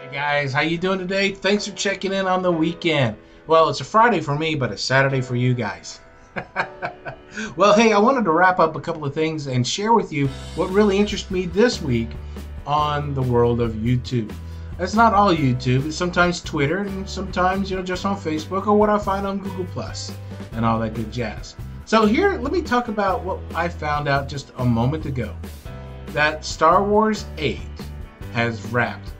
Hey guys, how you doing today? Thanks for checking in on the weekend. Well, it's a Friday for me, but a Saturday for you guys. well, hey, I wanted to wrap up a couple of things and share with you what really interests me this week on the world of YouTube. It's not all YouTube, it's sometimes Twitter and sometimes, you know, just on Facebook or what I find on Google Plus and all that good jazz. So here, let me talk about what I found out just a moment ago. That Star Wars 8 has wrapped.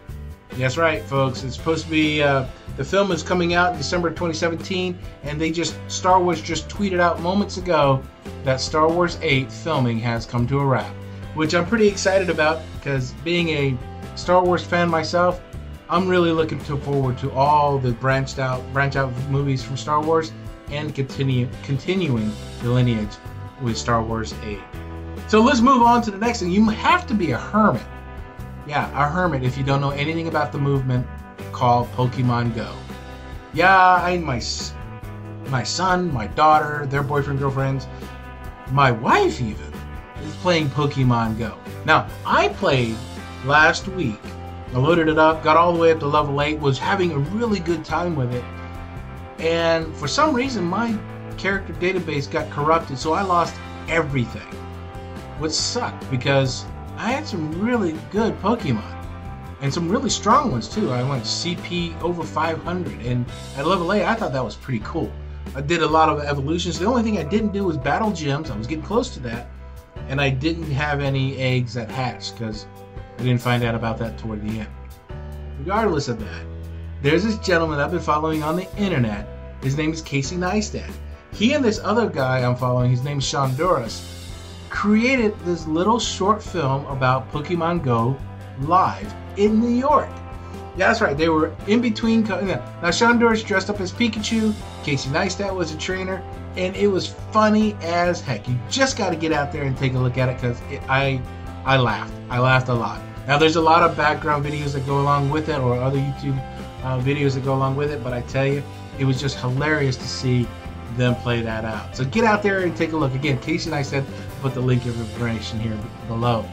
That's right, folks. It's supposed to be uh, the film is coming out in December 2017, and they just Star Wars just tweeted out moments ago that Star Wars 8 filming has come to a wrap, which I'm pretty excited about because being a Star Wars fan myself, I'm really looking forward to all the branched out branch out movies from Star Wars and continue continuing the lineage with Star Wars 8. So let's move on to the next thing. You have to be a hermit. Yeah, a hermit if you don't know anything about the movement call Pokemon Go. Yeah, I my my son, my daughter, their boyfriend, girlfriends, my wife even is playing Pokemon Go. Now, I played last week. I loaded it up, got all the way up to level 8, was having a really good time with it. And for some reason, my character database got corrupted, so I lost everything. Which sucked because I had some really good Pokemon and some really strong ones too. I went CP over 500, and at level 8, I thought that was pretty cool. I did a lot of evolutions. The only thing I didn't do was battle gyms. I was getting close to that, and I didn't have any eggs that hatched because I didn't find out about that toward the end. Regardless of that, there's this gentleman I've been following on the internet. His name is Casey Neistat. He and this other guy I'm following, his name is Sean Duras, created this little short film about Pokemon Go live in New York. Yeah, that's right. They were in between. Now, Sean Duras dressed up as Pikachu. Casey Neistat was a trainer, and it was funny as heck. You just got to get out there and take a look at it because I, I laughed. I laughed a lot. Now, there's a lot of background videos that go along with it, or other YouTube uh, videos that go along with it. But I tell you, it was just hilarious to see them play that out. So get out there and take a look. Again, Casey Neistat put the link of information here below.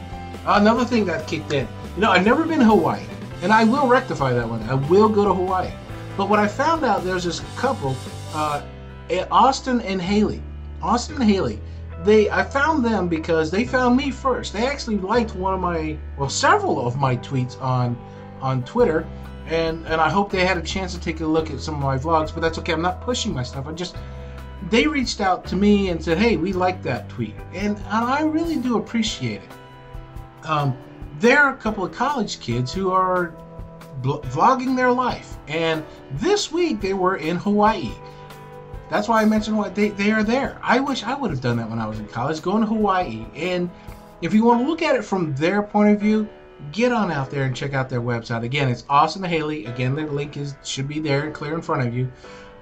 Another thing that kicked in you know, I've never been to Hawaii, and I will rectify that one. I will go to Hawaii. But what I found out, there's this couple, uh, Austin and Haleigh. Austin and Haleigh. They, I found them because they found me first. They actually liked one of my, well, several of my tweets on, on Twitter, and and I hope they had a chance to take a look at some of my vlogs. But that's okay. I'm not pushing my stuff. I just they reached out to me and said, "Hey, we like that tweet," and, and I really do appreciate it. Um, there are a couple of college kids who are vlogging their life. And this week they were in Hawaii. That's why I mentioned what they, they are there. I wish I would have done that when I was in college, going to Hawaii. And if you want to look at it from their point of view, get on out there and check out their website. Again, it's Austin Haleigh. Again, the link is should be there clear in front of you.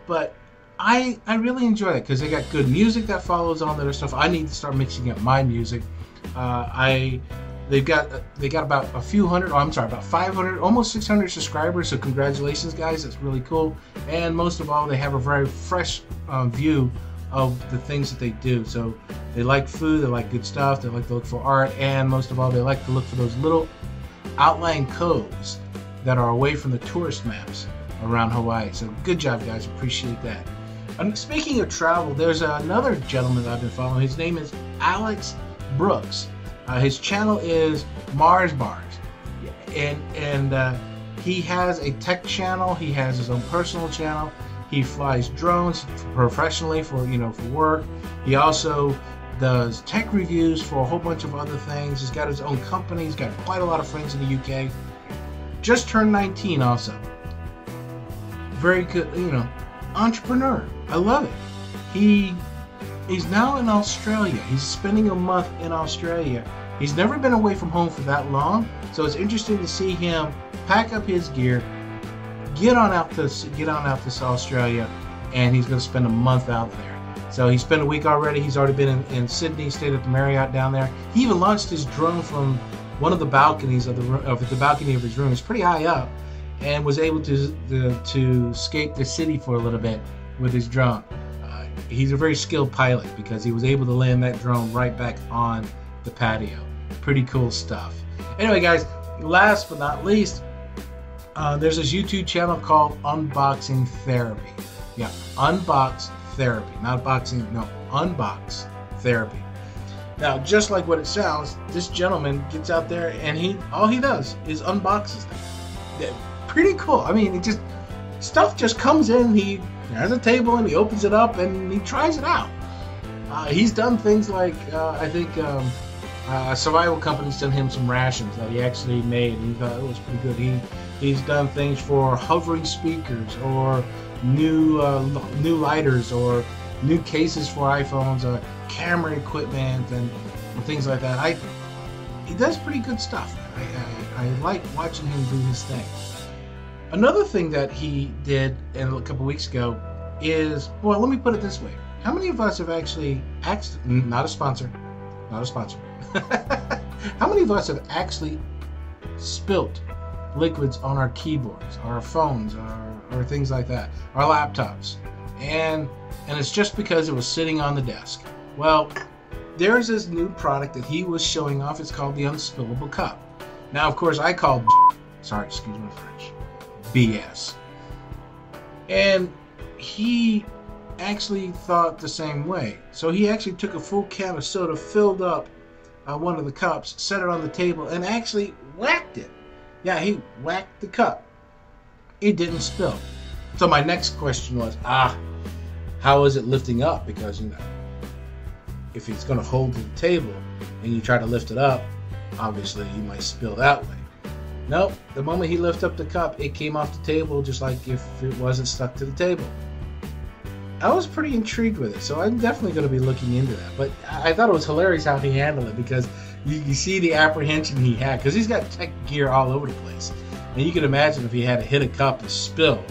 But I I really enjoy it because they got good music that follows on their stuff. I need to start mixing up my music. Uh, I They've got they got about a few hundred. Oh, I'm sorry, about 500, almost 600 subscribers. So congratulations, guys! That's really cool. And most of all, they have a very fresh uh, view of the things that they do. So they like food, they like good stuff, they like to look for art, and most of all, they like to look for those little outlying coves that are away from the tourist maps around Hawaii. So good job, guys! Appreciate that. And speaking of travel, there's another gentleman I've been following. His name is Alex Brooks uh, his channel is Mars Bars, and and uh, he has a tech channel. He has his own personal channel. He flies drones professionally for you know for work. He also does tech reviews for a whole bunch of other things. He's got his own company. He's got quite a lot of friends in the UK. Just turned 19 also. Very good, you know, entrepreneur. I love it. He He's now in Australia. He's spending a month in Australia. He's never been away from home for that long, so it's interesting to see him pack up his gear, get on out to get on out to Australia, and he's going to spend a month out there. So he spent a week already. He's already been in, in Sydney, stayed at the Marriott down there. He even launched his drone from one of the balconies of the of the balcony of his room. It's pretty high up, and was able to to, to escape the city for a little bit with his drone he's a very skilled pilot because he was able to land that drone right back on the patio. Pretty cool stuff. Anyway, guys, last but not least, uh, there's this YouTube channel called Unboxing Therapy. Yeah, Unbox Therapy, not boxing. No, Unbox Therapy. Now, just like what it sounds, this gentleman gets out there and he all he does is unboxes them. Pretty cool. I mean, it just stuff just comes in. He has a table and he opens it up and he tries it out. Uh, he's done things like uh, I think um, uh, survival company sent him some rations that he actually made and he thought it was pretty good. He he's done things for hovering speakers or new uh, new lighters or new cases for iPhones, uh, camera equipment, and, and, things like that. I he does pretty good stuff. I, I, I like watching him do his thing. Another thing that he did a couple weeks ago is well, let me put it this way: How many of us have actually, asked, not a sponsor, not a sponsor. How many of us have actually spilt liquids on our keyboards, our phones, our, things like that, our laptops, and and it's just because it was sitting on the desk. Well, there's this new product that he was showing off. It's called the Unspillable Cup. Now, of course, I called. sorry, excuse my French, BS, and he actually thought the same way. So he actually took a full can of soda, filled up uh, one of the cups, set it on the table, and actually whacked it. Yeah, he whacked the cup. It didn't spill. So my next question was, ah, how is it lifting up? Because you know, if it's going to hold to the table and you try to lift it up, obviously you might spill that way. Nope. The moment he lifted up the cup, it came off the table just like if it wasn't stuck to the table. I was pretty intrigued with it, so I'm definitely going to be looking into that. But I thought it was hilarious how he handled it because you, you see the apprehension he had because he's got tech gear all over the place. And you can imagine if he had to hit a cup to spill.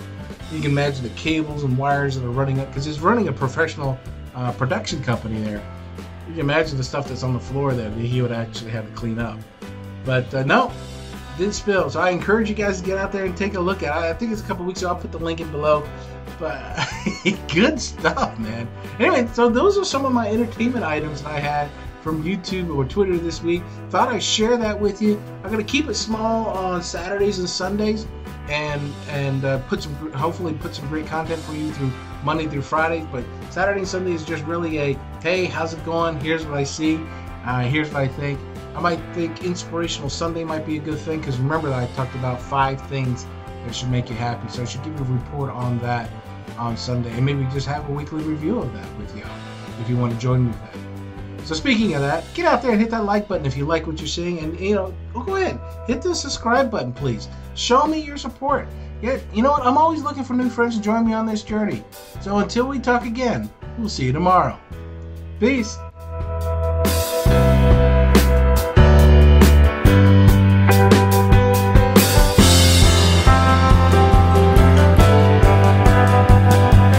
You can imagine the cables and wires that are running up because he's running a professional uh, production company there. You can imagine the stuff that's on the floor that he would actually have to clean up. But uh, no, didn't spill. So I encourage you guys to get out there and take a look at it. I think it's a couple weeks ago. I'll put the link in below. But good stuff, man. Anyway, so those are some of my entertainment items I had from YouTube or Twitter this week. Thought I'd share that with you. I'm gonna keep it small on Saturdays and Sundays, and and uh, put some hopefully put some great content for you through Monday through Friday. But Saturday and Sunday is just really a hey, how's it going? Here's what I see. Uh, here's what I think. I might think Inspirational Sunday might be a good thing because remember that I talked about five things that should make you happy. So I should give you a report on that on Sunday and maybe just have a weekly review of that with you if you want to join me with that. So speaking of that, get out there and hit that like button if you like what you're seeing, and you know, oh, go ahead, hit the subscribe button, please. Show me your support. Yeah, you know what? I'm always looking for new friends to join me on this journey. So until we talk again, we'll see you tomorrow. Peace.